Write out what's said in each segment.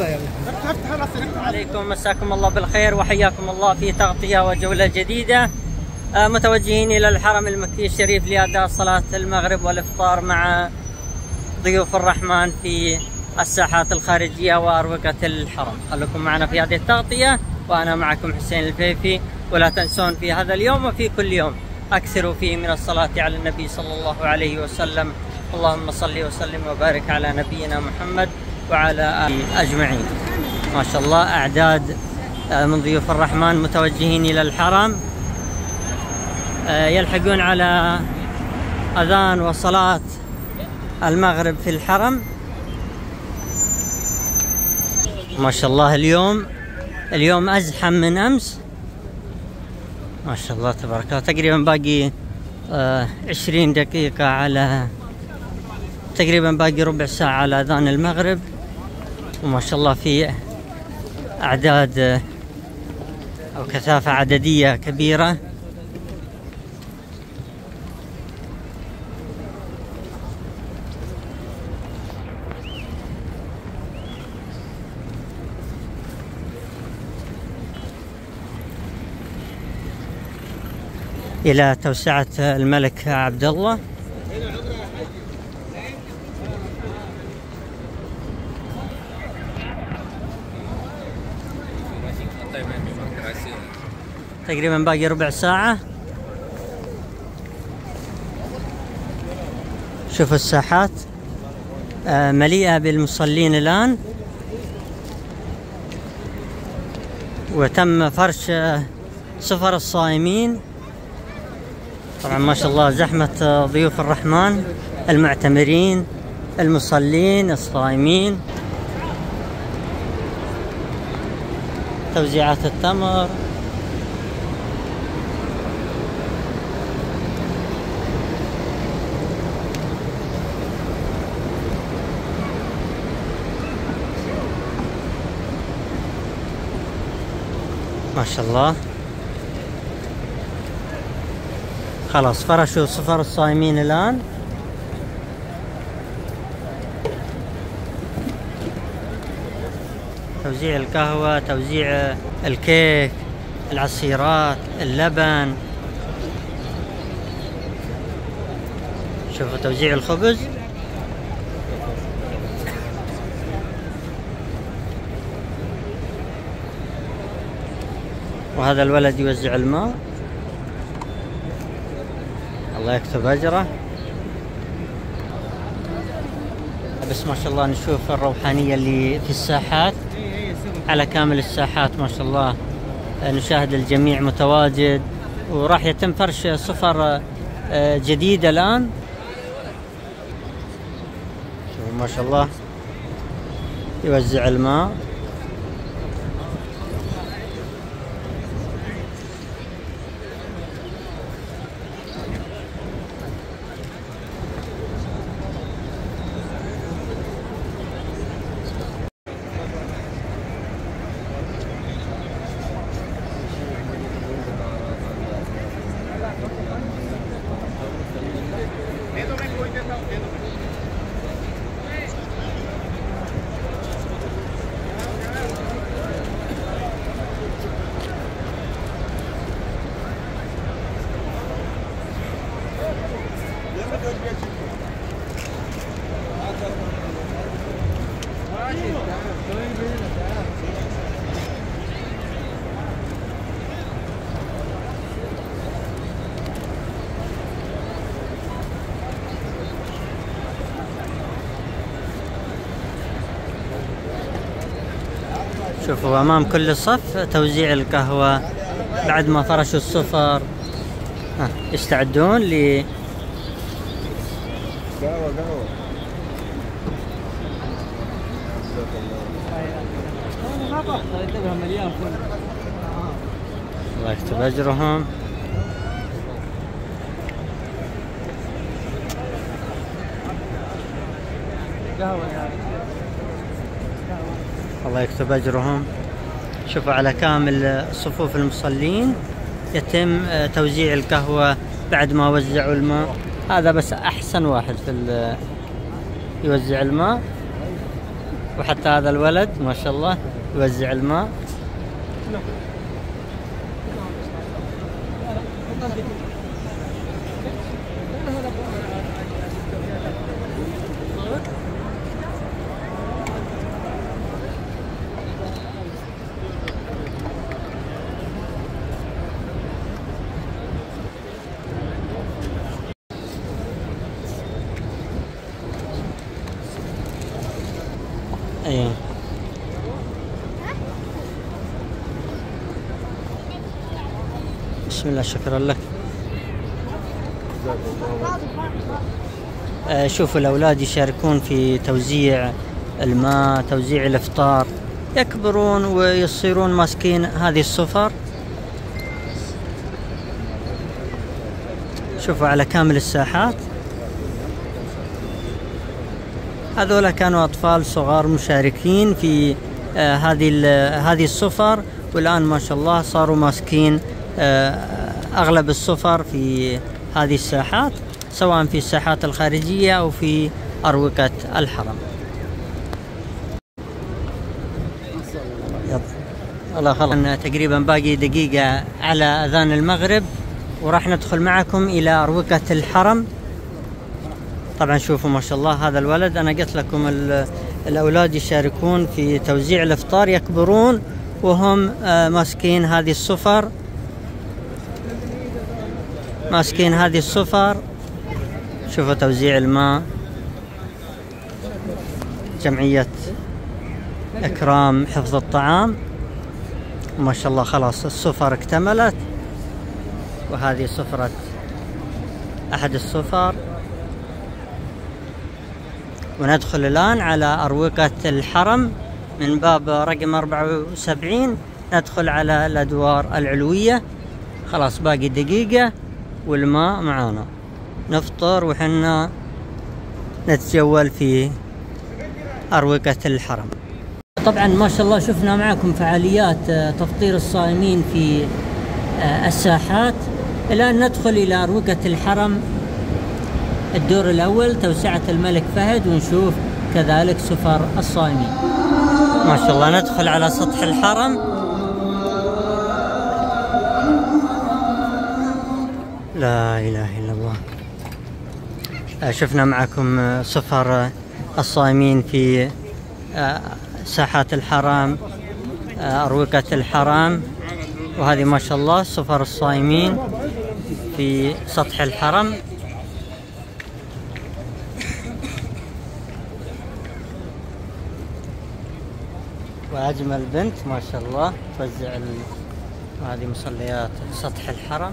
يعني عليكم مساكم الله بالخير وحياكم الله في تغطية وجولة جديدة. آه، متوجهين إلى الحرم المكي الشريف لأداء صلاة المغرب والإفطار مع ضيوف الرحمن في الساحات الخارجية وأروقة الحرم. خليكم معنا في هذه التغطية وأنا معكم حسين الفيفي. ولا تنسون في هذا اليوم وفي كل يوم. أكثروا فيه من الصلاة على النبي صلى الله عليه وسلم. اللهم صل وسلم وبارك على نبينا محمد وعلى آله أجمعين. ما شاء الله أعداد آه، من ضيوف الرحمن متوجهين إلى الحرم. آه، يلحقون على أذان وصلاة المغرب في الحرم. ما شاء الله اليوم اليوم أزحم من أمس. ما شاء الله تبارك الله. تقريبا باقي آه، عشرين دقيقة على تقريبا باقي ربع ساعة على أذان المغرب. وما شاء الله في أعداد آه، أو كثافة عددية كبيرة. إلى توسعة الملك عبد الله. تقريبا باقي ربع ساعة. شوفوا الساحات. آه، مليئة بالمصلين الآن. وتم فرش آه، سفر الصائمين. طبعا ما شاء الله زحمة آه، ضيوف الرحمن المعتمرين المصلين الصائمين. توزيعات التمر. ما شاء الله. خلاص فرشوا صفر الصايمين الآن. توزيع القهوة توزيع الكيك العصيرات اللبن. شوفوا توزيع الخبز. وهذا الولد يوزع الماء. الله يكتب أجره. بس ما شاء الله نشوف الروحانية اللي في الساحات. على كامل الساحات ما شاء الله نشاهد الجميع متواجد. وراح يتم فرش صفر آه، جديدة الآن. شوفوا ما شاء الله يوزع الماء. شوفوا أمام كل صف توزيع القهوة بعد ما فرشوا الصفر. ها يستعدون ل قهوة قهوة الله يكتب أجرهم. الله يكتب أجرهم. شوفوا على كامل صفوف المصلين. يتم آه، توزيع القهوة بعد ما وزعوا الماء. هذا بس أحسن واحد في ال- يوزع الماء. وحتى هذا الولد ما شاء الله يوزع الماء. بسم الله شكرا لك. آه، شوفوا الأولاد يشاركون في توزيع الماء توزيع الإفطار. يكبرون ويصيرون ماسكين هذه الصفر شوفوا على كامل الساحات. هذولا كانوا أطفال صغار مشاركين في آه، هذه هذه الصفر والآن ما شاء الله صاروا ماسكين آه، أغلب الصفر في هذه الساحات سواء في الساحات الخارجية أو في أروقة الحرم. الله خلاص تقريبا باقي دقيقة على أذان المغرب وراح ندخل معكم إلى أروقة الحرم. طبعا شوفوا ما شاء الله هذا الولد. أنا قلت لكم ال- الأولاد يشاركون في توزيع الإفطار يكبرون وهم آه، ماسكين هذه الصفر ماسكين هذه الصفر شوفوا توزيع الماء. جمعية إكرام حفظ الطعام. ما شاء الله خلاص الصفر اكتملت. وهذه صفرة أحد الصفر وندخل الآن على أروقة الحرم من باب رقم 74 ندخل على الأدوار العلوية. خلاص باقي دقيقة. والماء معانا. نفطر وحنا نتجول في أروقة الحرم. طبعا ما شاء الله شفنا معكم فعاليات آه، تفطير الصائمين في آه، الساحات. الآن ندخل إلى أروقة الحرم. الدور الأول توسعة الملك فهد ونشوف كذلك سفر الصائمين. ما شاء الله ندخل على سطح الحرم. لا إله إلا الله. آه، شفنا معكم آه، سفر آه، الصائمين في آه، ساحات الحرم آه، أروقة الحرم وهذه ما شاء الله سفر الصائمين في سطح الحرم. وأجمل بنت ما شاء الله توزع. هذه مصليات سطح الحرم.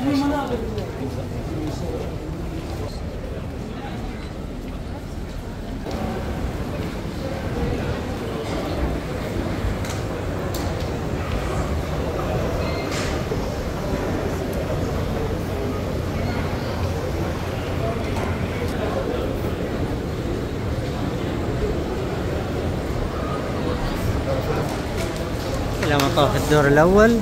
إلى مطاف الدور الأول.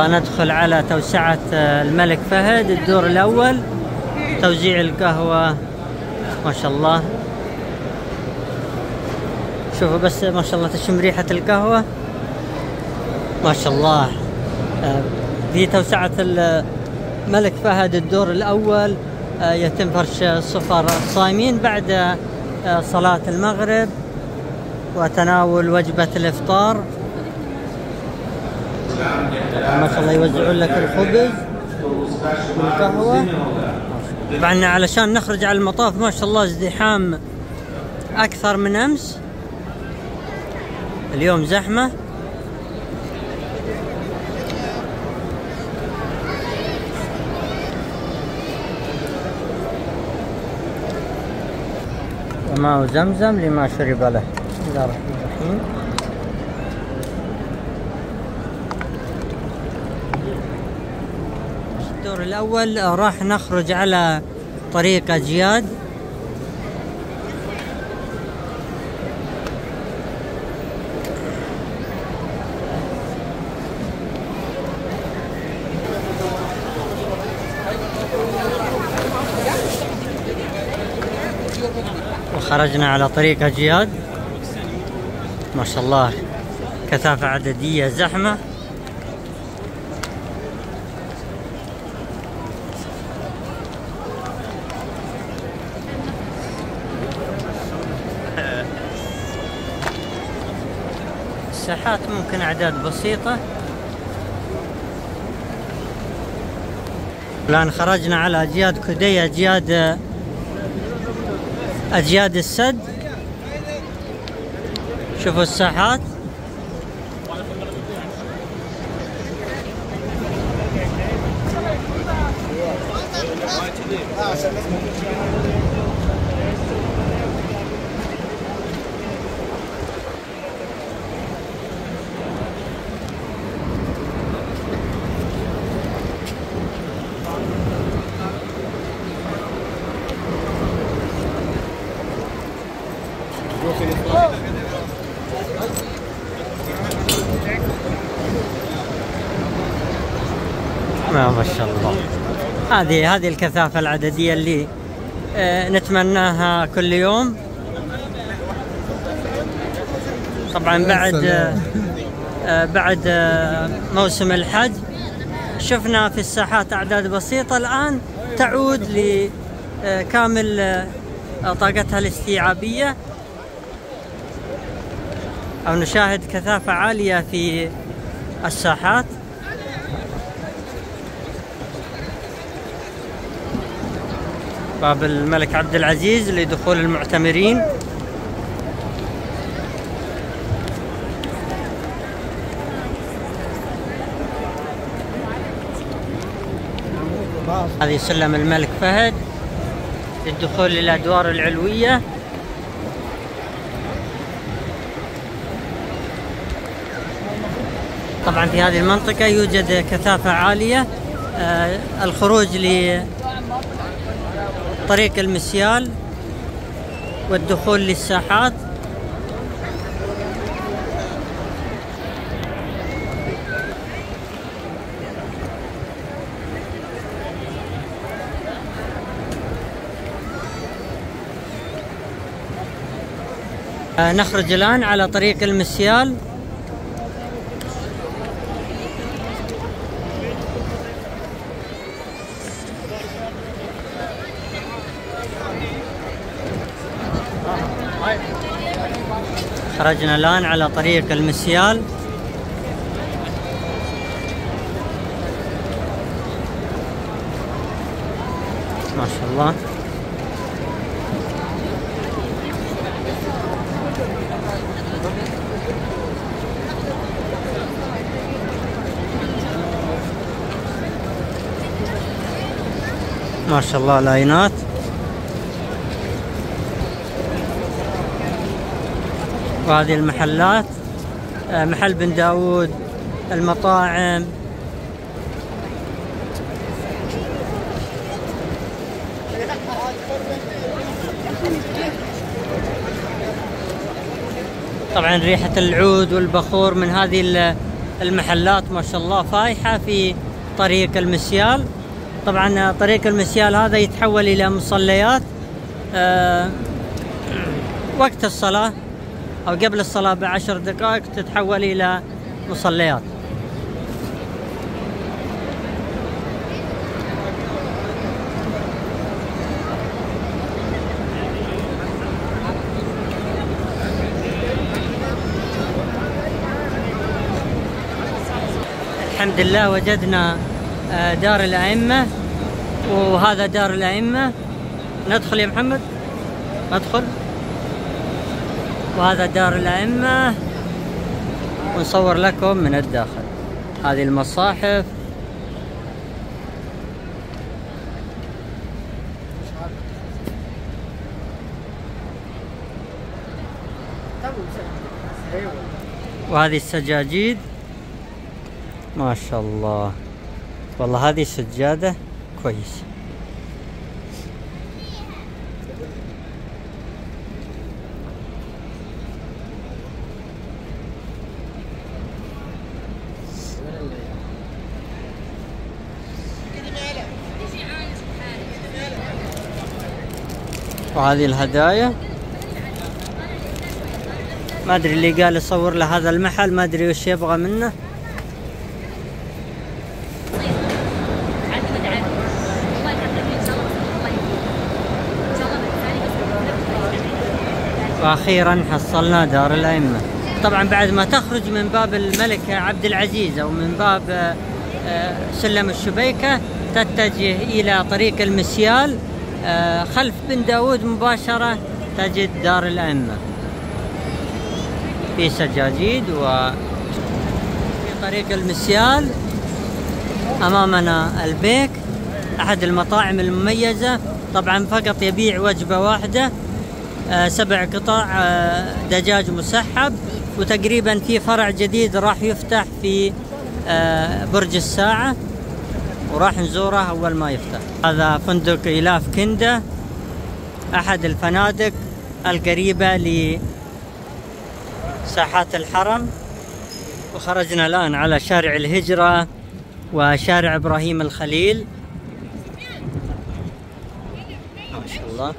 إن شاء الله ندخل على توسعة آه، الملك فهد الدور الأول توزيع القهوة. ما شاء الله. شوفوا بس ما شاء الله تشم ريحة القهوة. ما شاء الله. آه، في توسعة الملك فهد الدور الأول. آه، يتم فرش صفر الصائمين بعد صلاة المغرب. وتناول وجبة الإفطار. ما شاء الله يوزعون لك الخبز والقهوة. طبعا علشان نخرج على المطاف ما شاء الله ازدحام أكثر من أمس. اليوم زحمة. ماء زمزم لما شرب له. بسم الله الرحمن الرحيم. الدور الأول راح نخرج على طريق أجياد وخرجنا على طريق أجياد ما شاء الله كثافة عددية زحمة. الساحات ممكن أعداد بسيطة. الآن خرجنا على أجياد كدي أجياد أجياد السد. شوفوا الساحات ما ما شاء الله هذه هذه الكثافة العددية اللي آه، نتمناها كل يوم. طبعا بعد آه، آه، بعد موسم الحج شفنا في الساحات أعداد بسيطة. الآن تعود لكامل طاقتها الاستيعابية. أو نشاهد كثافة عالية في الساحات. باب الملك عبد العزيز لدخول المعتمرين. هذه سلم الملك فهد للدخول للأدوار العلوية. طبعا في هذه المنطقة يوجد كثافة عالية آه، الخروج لطريق المسيال والدخول للساحات. آه، نخرج الآن على طريق المسيال. خرجنا الآن على طريق المسيال. ما شاء الله. ما شاء الله لاينات. وهذه المحلات آه، محل بن داود المطاعم. طبعا ريحة العود والبخور من هذه ال- المحلات ما شاء الله فايحة في طريق المسيال. طبعا طريق المسيال هذا يتحول إلى مصليات آه، وقت الصلاة. أو قبل الصلاة بعشر دقائق تتحول إلى مصليات. الحمد لله وجدنا آه، دار الأئمة وهذا دار الأئمة. ندخل يا محمد؟ ندخل. وهذا دار الأئمة. ونصور لكم من الداخل. هذه المصاحف. وهذه السجاجيد. ما شاء الله. والله هذه سجادة كويسة. وهذه الهدايا. ما أدري اللي قال يصور له هذا المحل ما أدري وش يبغى منه. وأخيرا حصلنا دار الأئمة. طبعا بعد ما تخرج من باب الملك عبد العزيز أو من باب آه، سلم الشبيكة تتجه إلى طريق المسيال. خلف بن داود مباشرة تجد دار الأئمة. في سجاجيد و في طريق المسيال أمامنا البيك أحد المطاعم المميزة. طبعا فقط يبيع وجبة واحدة آه، سبع قطع آه، دجاج مسحب. وتقريبا في فرع جديد راح يفتح في آه، برج الساعة. وراح نزوره أول ما يفتح. هذا فندق إلاف كندا. أحد الفنادق القريبة لساحات الحرم. وخرجنا الآن على شارع الهجرة وشارع إبراهيم الخليل. ما شاء الله.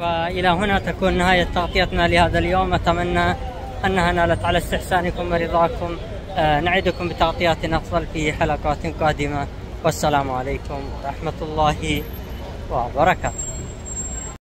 وإلى هنا تكون نهاية تغطيتنا لهذا اليوم. أتمنى أنها نالت على استحسانكم ورضاكم. آه، نعدكم بتغطيات أفضل في حلقات قادمة. والسلام عليكم ورحمة الله وبركاته.